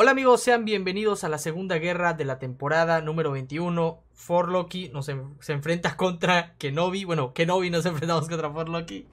Hola amigos, sean bienvenidos a la segunda guerra de la temporada número 21. Forloki nos se enfrenta contra Kenobi. Bueno, Kenobi nos enfrentamos contra Forloki.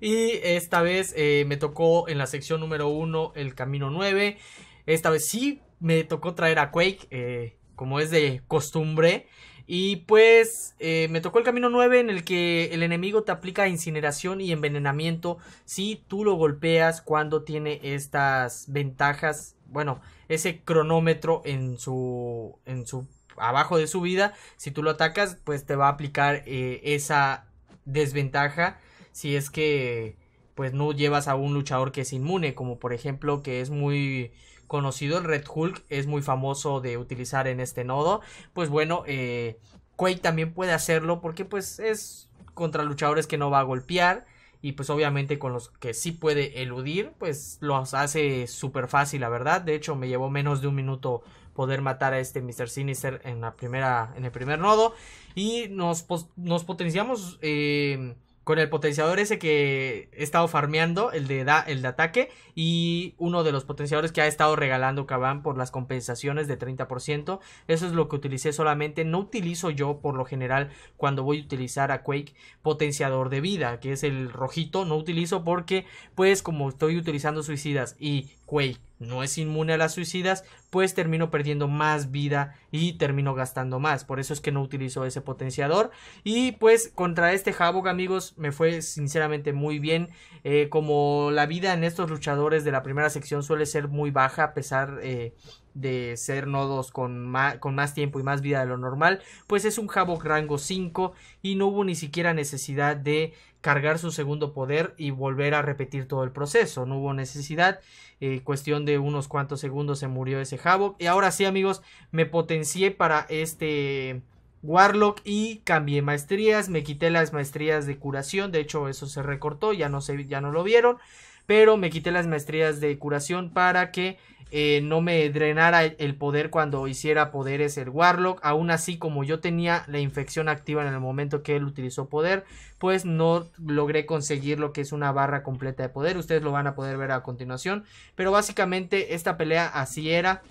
Y esta vez eh, me tocó en la sección número 1 el camino 9. Esta vez sí me tocó traer a Quake, eh, como es de costumbre. Y pues eh, me tocó el camino 9 en el que el enemigo te aplica incineración y envenenamiento si tú lo golpeas cuando tiene estas ventajas bueno, ese cronómetro en su, en su, abajo de su vida, si tú lo atacas, pues te va a aplicar eh, esa desventaja si es que, pues no llevas a un luchador que es inmune, como por ejemplo que es muy conocido el Red Hulk, es muy famoso de utilizar en este nodo, pues bueno, eh, Quake también puede hacerlo porque pues es contra luchadores que no va a golpear y pues obviamente con los que sí puede eludir, pues los hace súper fácil, la verdad. De hecho, me llevó menos de un minuto poder matar a este Mr. Sinister en la primera, en el primer nodo. Y nos, nos potenciamos eh, con el potenciador ese que he estado farmeando, el de, el de ataque, y uno de los potenciadores que ha estado regalando Kaban por las compensaciones de 30%. Eso es lo que utilicé solamente. No utilizo yo por lo general cuando voy a utilizar a Quake potenciador de vida, que es el rojito. No utilizo porque, pues, como estoy utilizando suicidas y Quake no es inmune a las suicidas, pues termino perdiendo más vida y termino gastando más. Por eso es que no utilizo ese potenciador. Y pues contra este Havok, amigos, me fue sinceramente muy bien. Eh, como la vida en estos luchadores de la primera sección suele ser muy baja, a pesar eh, de ser nodos con más, con más tiempo y más vida de lo normal, pues es un Havok rango 5 y no hubo ni siquiera necesidad de cargar su segundo poder y volver a repetir todo el proceso. No hubo necesidad. Eh, cuestión de unos cuantos segundos se murió ese Havok. Y ahora sí, amigos, me potencié para este Warlock y cambié maestrías. Me quité las maestrías de curación. De hecho, eso se recortó. Ya no, se, ya no lo vieron. Pero me quité las maestrías de curación para que eh, no me drenara el poder cuando hiciera poderes el Warlock. Aún así, como yo tenía la infección activa en el momento que él utilizó poder, pues no logré conseguir lo que es una barra completa de poder. Ustedes lo van a poder ver a continuación. Pero básicamente esta pelea así era.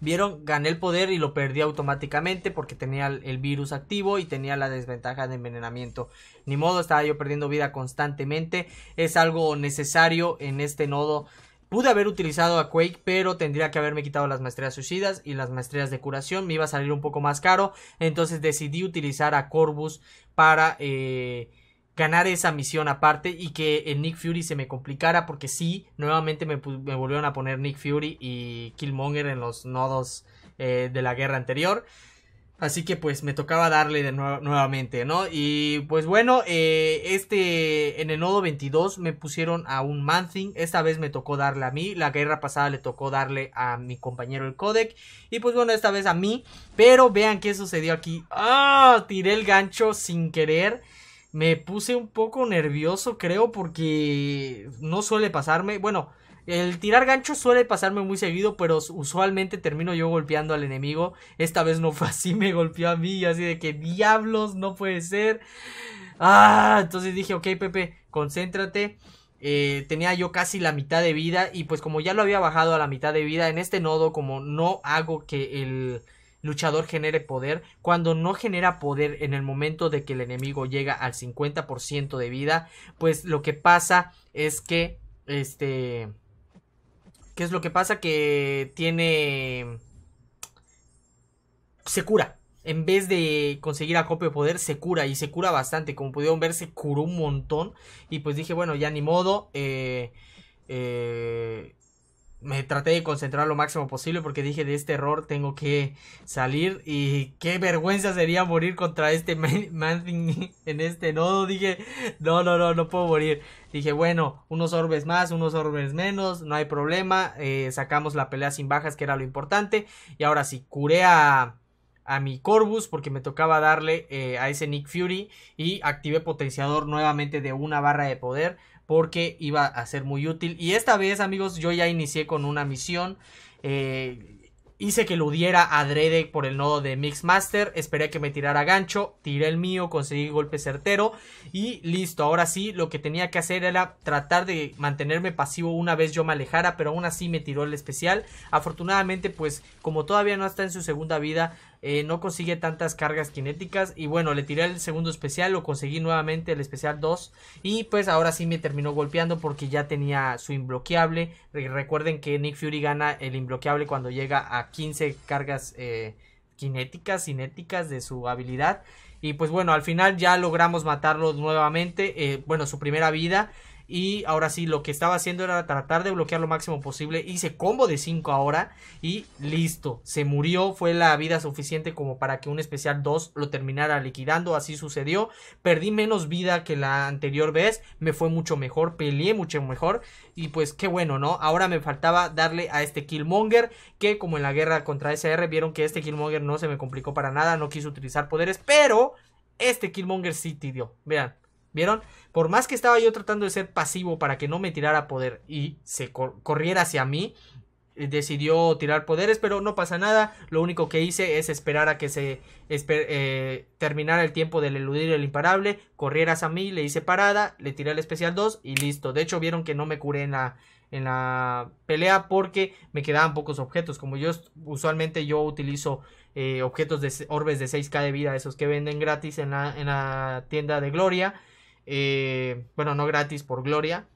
Vieron, gané el poder y lo perdí automáticamente porque tenía el virus activo y tenía la desventaja de envenenamiento. Ni modo, estaba yo perdiendo vida constantemente. Es algo necesario en este nodo Pude haber utilizado a Quake, pero tendría que haberme quitado las maestrías suicidas y las maestrías de curación. Me iba a salir un poco más caro. Entonces decidí utilizar a Corvus para eh, ganar esa misión aparte y que el Nick Fury se me complicara. Porque sí, nuevamente me, volvieron a poner Nick Fury y Killmonger en los nodos eh, de la guerra anterior. Así que pues me tocaba darle de nuevo, nuevamente, ¿no? Y pues bueno, eh, este en el nodo 22 me pusieron a un Manthing. Esta vez me tocó darle a mí. La guerra pasada le tocó darle a mi compañero el codec. Y pues bueno, esta vez a mí. Pero vean qué sucedió aquí. ¡Ah! Tiré el gancho sin querer. Me puse un poco nervioso, creo, porque no suele pasarme. Bueno, el tirar gancho suele pasarme muy seguido, pero usualmente termino yo golpeando al enemigo. Esta vez no fue así, me golpeó a mí, así de que diablos, no puede ser. Ah, entonces dije, ok, Pepe, concéntrate. Eh, tenía yo casi la mitad de vida y pues como ya lo había bajado a la mitad de vida en este nodo como no hago que el luchador genere poder cuando no genera poder en el momento de que el enemigo llega al 50% de vida pues lo que pasa es que este ¿Qué es lo que pasa? Que tiene... Se cura. En vez de conseguir acopio de poder, se cura. Y se cura bastante. Como pudieron ver, se curó un montón. Y pues dije, bueno, ya ni modo. Eh, eh, me traté de concentrar lo máximo posible porque dije de este error tengo que salir y qué vergüenza sería morir contra este man en este nodo. Dije no no no no puedo morir. Dije bueno unos orbes más unos orbes menos no hay problema. Eh, sacamos la pelea sin bajas que era lo importante. Y ahora sí curé a a mi Corvus porque me tocaba darle eh, a ese Nick Fury y activé potenciador nuevamente de una barra de poder porque iba a ser muy útil. Y esta vez, amigos, yo ya inicié con una misión. Eh, Hice que eludiera a Drede por el nodo de Mixmaster. Esperé que me tirara gancho. Tiré el mío, conseguí golpe certero. Y listo. Ahora sí, lo que tenía que hacer era tratar de mantenerme pasivo una vez yo me alejara. Pero aún así me tiró el especial. Afortunadamente, pues como todavía no está en su segunda vida, eh, no consigue tantas cargas cinéticas. Y bueno, le tiré el segundo especial, lo conseguí nuevamente el especial 2. Y pues ahora sí me terminó golpeando porque ya tenía su imbloqueable. Recuerden que Nick Fury gana el imbloqueable cuando llega a 15 cargas eh, cinéticas, cinéticas de su habilidad. Y pues bueno, al final ya logramos matarlo nuevamente. Eh, bueno, su primera vida. Y ahora sí, lo que estaba haciendo era tratar de bloquear lo máximo posible. Hice combo de 5 ahora. Y listo. Se murió. Fue la vida suficiente como para que un especial 2 lo terminara liquidando. Así sucedió. Perdí menos vida que la anterior vez. Me fue mucho mejor. Peleé mucho mejor. Y pues qué bueno, ¿no? Ahora me faltaba darle a este Killmonger. Que como en la guerra contra SR. Vieron que este Killmonger no se me complicó para nada. No quiso utilizar poderes. Pero este Killmonger sí dio. Vean. ¿Vieron? Por más que estaba yo tratando de ser pasivo para que no me tirara poder y se corriera hacia mí, eh, decidió tirar poderes, pero no pasa nada. Lo único que hice es esperar a que se eh, terminara el tiempo del eludir el imparable, corrieras a mí, le hice parada, le tiré el especial 2 y listo. De hecho, vieron que no me curé en la, en la pelea porque me quedaban pocos objetos. Como yo usualmente yo utilizo eh, objetos de orbes de 6k de vida, esos que venden gratis en la, en la tienda de Gloria eh, bueno, no gratis por gloria,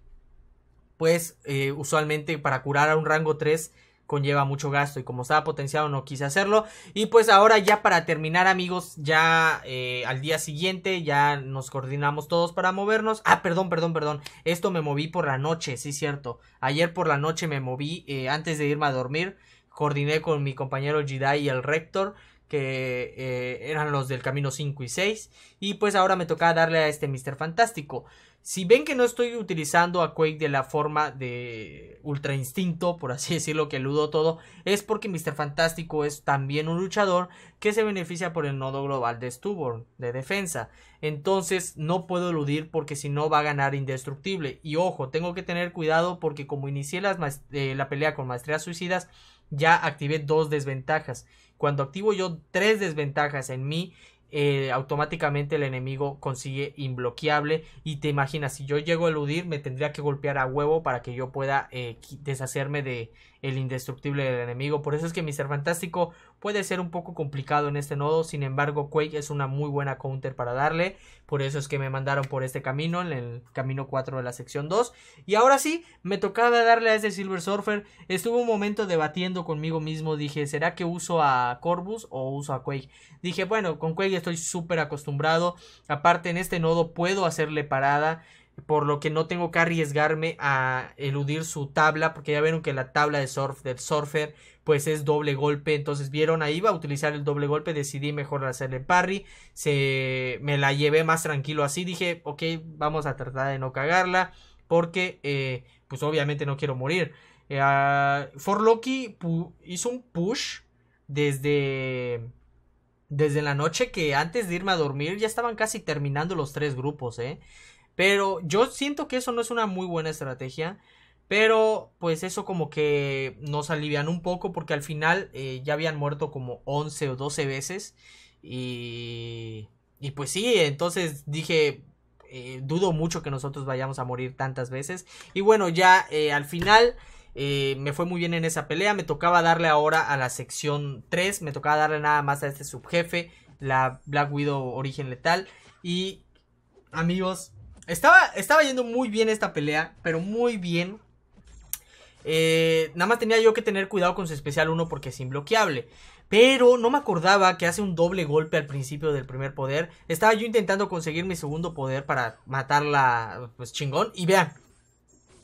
pues eh, usualmente para curar a un rango 3 conlleva mucho gasto y como estaba potenciado no quise hacerlo. Y pues ahora ya para terminar amigos ya eh, al día siguiente ya nos coordinamos todos para movernos. Ah perdón perdón perdón. Esto me moví por la noche sí cierto. Ayer por la noche me moví antes de irme a dormir coordiné con mi compañero Jedi y el rector que eh, eran los del camino 5 y 6 y pues ahora me toca darle a este Mr. Fantástico. Si ven que no estoy utilizando a Quake de la forma de Ultra Instinto, por así decirlo, que ludo todo, es porque Mr. Fantástico es también un luchador que se beneficia por el nodo global de Stuborn, de defensa. Entonces no puedo eludir porque si no va a ganar indestructible. Y ojo, tengo que tener cuidado porque como inicié eh, la pelea con maestrías suicidas, ya activé dos desventajas. Cuando activo yo tres desventajas en mí, eh, automáticamente el enemigo consigue imbloqueable y te imaginas si yo llego a eludir me tendría que golpear a huevo para que yo pueda eh, deshacerme de el indestructible del enemigo por eso es que Mr. Fantástico puede ser un poco complicado en este nodo sin embargo Quake es una muy buena counter para darle por eso es que me mandaron por este camino en el camino 4 de la sección 2 y ahora sí me tocaba darle a ese Silver Surfer estuve un momento debatiendo conmigo mismo dije será que uso a Corvus o uso a Quake dije bueno con Quake estoy súper acostumbrado. Aparte en este nodo puedo hacerle parada. Por lo que no tengo que arriesgarme a eludir su tabla. Porque ya vieron que la tabla de del surfer. Pues es doble golpe. Entonces vieron ahí va a utilizar el doble golpe. Decidí mejor hacerle parry. Se me la llevé más tranquilo así. Dije, ok, vamos a tratar de no cagarla. Porque eh, pues obviamente no quiero morir. Eh, For Loki hizo un push desde desde la noche que antes de irme a dormir ya estaban casi terminando los tres grupos, ¿eh? Pero yo siento que eso no es una muy buena estrategia. Pero pues eso como que nos alivian un poco porque al final eh, ya habían muerto como 11 o 12 veces. Y, y pues sí, entonces dije, eh, dudo mucho que nosotros vayamos a morir tantas veces. Y bueno, ya eh, al final me fue muy bien en esa pelea. Me tocaba darle ahora a la sección 3. Me tocaba darle nada más a este subjefe. La Black Widow Origen Letal. Y amigos, estaba, estaba yendo muy bien esta pelea. Pero muy bien. Eh, nada más tenía yo que tener cuidado con su especial 1 porque es imbloqueable. Pero no me acordaba que hace un doble golpe al principio del primer poder. Estaba yo intentando conseguir mi segundo poder para matarla, pues chingón. Y vean,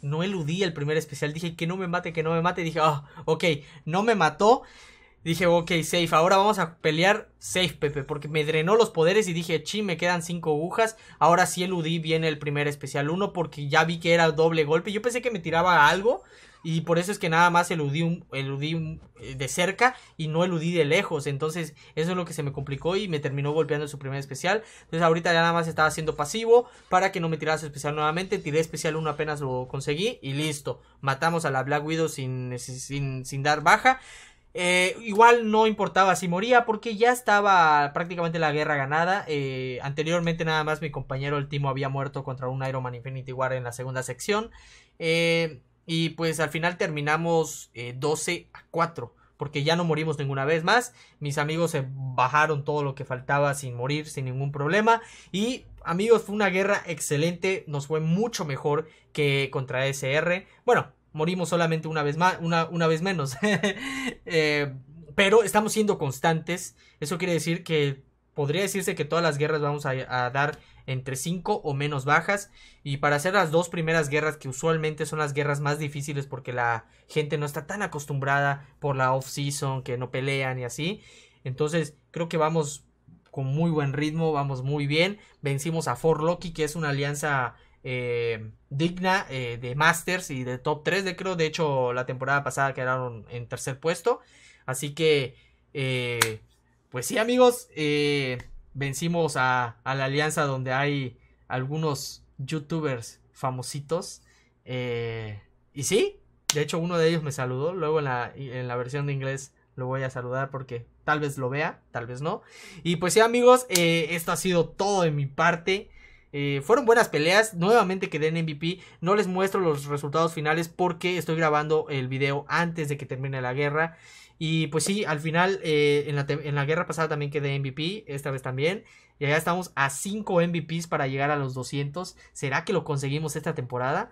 no eludí el primer especial. Dije que no me mate, que no me mate. Dije, ah, ok, no me mató. Dije, ok, safe. Ahora vamos a pelear safe, Pepe. Porque me drenó los poderes y dije, chi, me quedan cinco agujas. Ahora sí eludí bien el primer especial 1 porque ya vi que era doble golpe. Yo pensé que me tiraba algo. Y por eso es que nada más eludí, eludí eh, de cerca y no eludí de lejos. Entonces eso es lo que se me complicó y me terminó golpeando su primer especial. Entonces ahorita ya nada más estaba haciendo pasivo para que no me tirara su especial nuevamente. Tiré especial 1 apenas lo conseguí y listo. Matamos a la Black Widow sin, sin, sin dar baja. Eh, igual no importaba si moría porque ya estaba prácticamente la guerra ganada. Eh, anteriormente nada más mi compañero el Timo había muerto contra un Iron Man Infinity War en la segunda sección. Eh, y pues al final terminamos 12 a 4 porque ya no morimos ninguna vez más. Mis amigos se bajaron todo lo que faltaba sin morir, sin ningún problema. Y amigos, fue una guerra excelente, nos fue mucho mejor que contra SR. Bueno, morimos solamente una vez más, una, una vez menos. Eh, pero estamos siendo constantes. Eso quiere decir que podría decirse que todas las guerras vamos a, dar entre 5 o menos bajas. Y para hacer las dos primeras guerras, que usualmente son las guerras más difíciles porque la gente no está tan acostumbrada por la off-season, que no pelean y así. Entonces creo que vamos con muy buen ritmo, vamos muy bien. Vencimos a For Loki, que es una alianza eh, digna eh, de Masters y de top 3 de creo. De hecho, la temporada pasada quedaron en tercer puesto. Así que, eh, pues sí, amigos, vencimos a, la alianza donde hay algunos youtubers famositos. y sí, de hecho, uno de ellos me saludó. Luego en la, en la versión de inglés lo voy a saludar porque tal vez lo vea, tal vez no. Y pues sí, amigos, esto ha sido todo de mi parte. Eh, fueron buenas peleas. Nuevamente quedé en MVP. No les muestro los resultados finales porque estoy grabando el video antes de que termine la guerra. Y pues sí, al final eh, en, la guerra pasada también quedé MVP. Esta vez también. Y ya estamos a 5 MVPs para llegar a los 200. ¿Será que lo conseguimos esta temporada?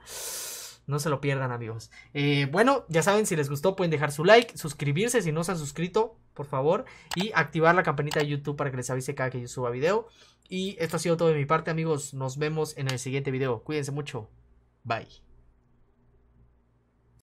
No se lo pierdan, amigos. Eh, bueno, ya saben, si les gustó, pueden dejar su like, suscribirse si no se han suscrito, por favor, y activar la campanita de YouTube para que les avise cada que yo suba video. Y esto ha sido todo de mi parte, amigos. Nos vemos en el siguiente video. Cuídense mucho. Bye.